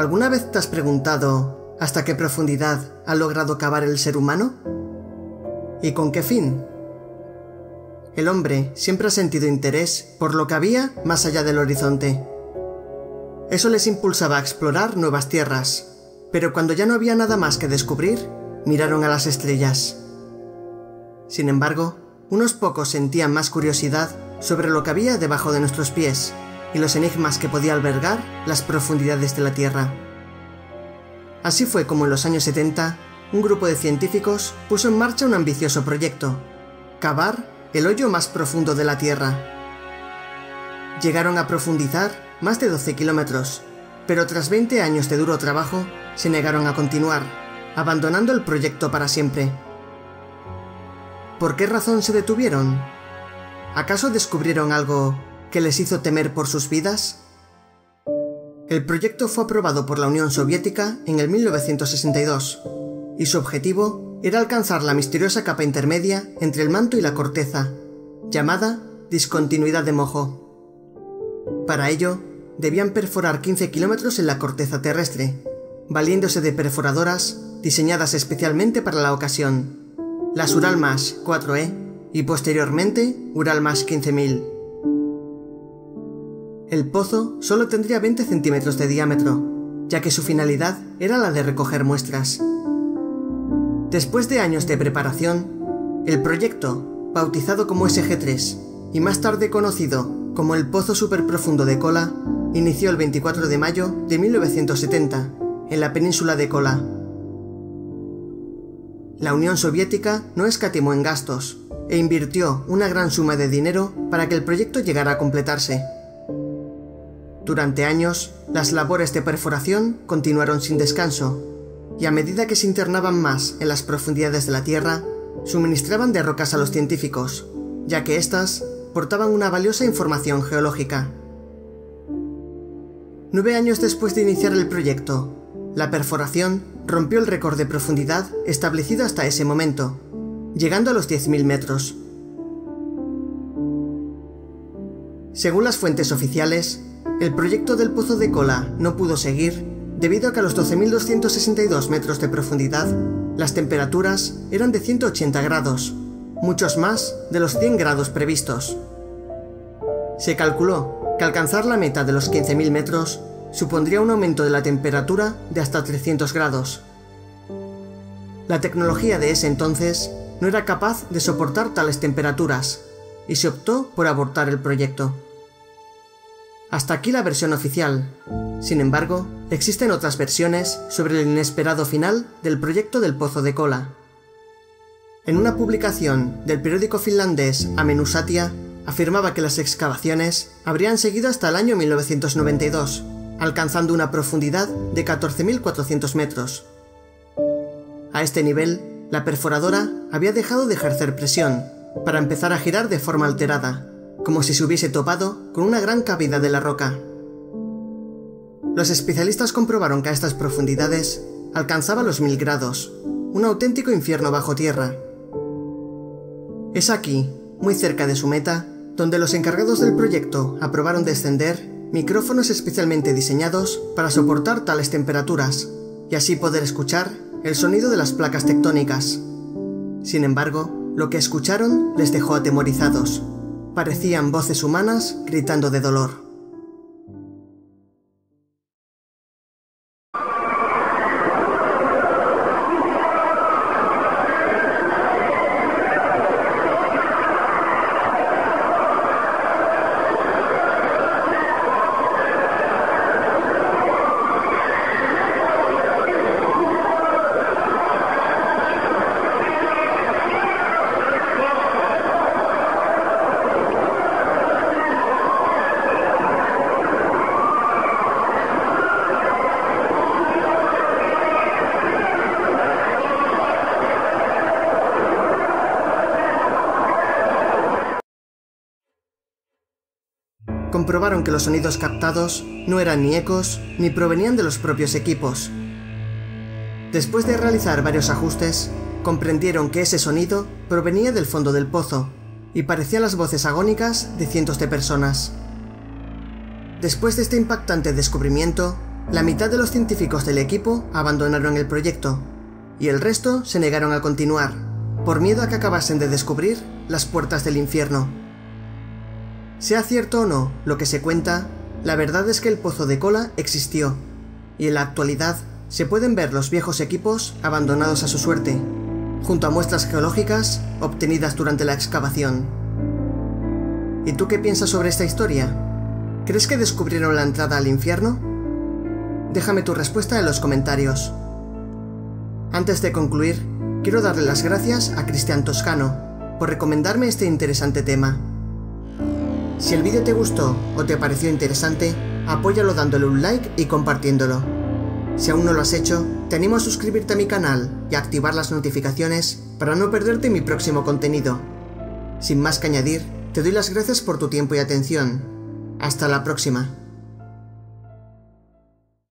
¿Alguna vez te has preguntado hasta qué profundidad ha logrado cavar el ser humano? ¿Y con qué fin? El hombre siempre ha sentido interés por lo que había más allá del horizonte. Eso les impulsaba a explorar nuevas tierras, pero cuando ya no había nada más que descubrir, miraron a las estrellas. Sin embargo, unos pocos sentían más curiosidad sobre lo que había debajo de nuestros pies y los enigmas que podía albergar las profundidades de la Tierra. Así fue como en los años 70, un grupo de científicos puso en marcha un ambicioso proyecto, cavar el hoyo más profundo de la Tierra. Llegaron a profundizar más de 12 kilómetros, pero tras 20 años de duro trabajo, se negaron a continuar, abandonando el proyecto para siempre. ¿Por qué razón se detuvieron? ¿Acaso descubrieron algo que les hizo temer por sus vidas? El proyecto fue aprobado por la Unión Soviética en el 1962 y su objetivo era alcanzar la misteriosa capa intermedia entre el manto y la corteza, llamada discontinuidad de mojo. Para ello, debían perforar 15 kilómetros en la corteza terrestre, valiéndose de perforadoras diseñadas especialmente para la ocasión, las Uralmash 4E y posteriormente Uralmash 15000. El pozo solo tendría 20 centímetros de diámetro, ya que su finalidad era la de recoger muestras. Después de años de preparación, el proyecto, bautizado como SG-3 y más tarde conocido como el Pozo Superprofundo de Kola, inició el 24 de mayo de 1970 en la península de Kola. La Unión Soviética no escatimó en gastos e invirtió una gran suma de dinero para que el proyecto llegara a completarse. Durante años, las labores de perforación continuaron sin descanso, y a medida que se internaban más en las profundidades de la Tierra, suministraban de rocas a los científicos, ya que éstas portaban una valiosa información geológica. Nueve años después de iniciar el proyecto, la perforación rompió el récord de profundidad establecido hasta ese momento, llegando a los 10.000 metros. Según las fuentes oficiales, el proyecto del Pozo de Cola no pudo seguir debido a que a los 12.262 metros de profundidad las temperaturas eran de 180 grados, muchos más de los 100 grados previstos. Se calculó que alcanzar la meta de los 15.000 metros supondría un aumento de la temperatura de hasta 300 grados. La tecnología de ese entonces no era capaz de soportar tales temperaturas y se optó por abortar el proyecto. Hasta aquí la versión oficial. Sin embargo, existen otras versiones sobre el inesperado final del proyecto del Pozo de Cola. En una publicación del periódico finlandés Amenusatia, afirmaba que las excavaciones habrían seguido hasta el año 1992, alcanzando una profundidad de 14.400 metros. A este nivel, la perforadora había dejado de ejercer presión, para empezar a girar de forma alterada, como si se hubiese topado con una gran cavidad de la roca. Los especialistas comprobaron que a estas profundidades alcanzaba los mil grados, un auténtico infierno bajo tierra. Es aquí, muy cerca de su meta, donde los encargados del proyecto aprobaron descender micrófonos especialmente diseñados para soportar tales temperaturas y así poder escuchar el sonido de las placas tectónicas. Sin embargo, lo que escucharon les dejó atemorizados. Parecían voces humanas gritando de dolor. Comprobaron que los sonidos captados no eran ni ecos ni provenían de los propios equipos. Después de realizar varios ajustes, comprendieron que ese sonido provenía del fondo del pozo y parecía las voces agónicas de cientos de personas. Después de este impactante descubrimiento, La mitad de los científicos del equipo abandonaron el proyecto, y el resto se negaron a continuar, por miedo a que acabasen de descubrir las puertas del infierno. Sea cierto o no lo que se cuenta, la verdad es que el pozo de cola existió, y en la actualidad se pueden ver los viejos equipos abandonados a su suerte, junto a muestras geológicas obtenidas durante la excavación. ¿Y tú qué piensas sobre esta historia? ¿Crees que descubrieron la entrada al infierno? Déjame tu respuesta en los comentarios. Antes de concluir, quiero darle las gracias a Cristian Toscano por recomendarme este interesante tema. Si el vídeo te gustó o te pareció interesante, apóyalo dándole un like y compartiéndolo. Si aún no lo has hecho, te animo a suscribirte a mi canal y a activar las notificaciones para no perderte mi próximo contenido. Sin más que añadir, te doy las gracias por tu tiempo y atención. Hasta la próxima.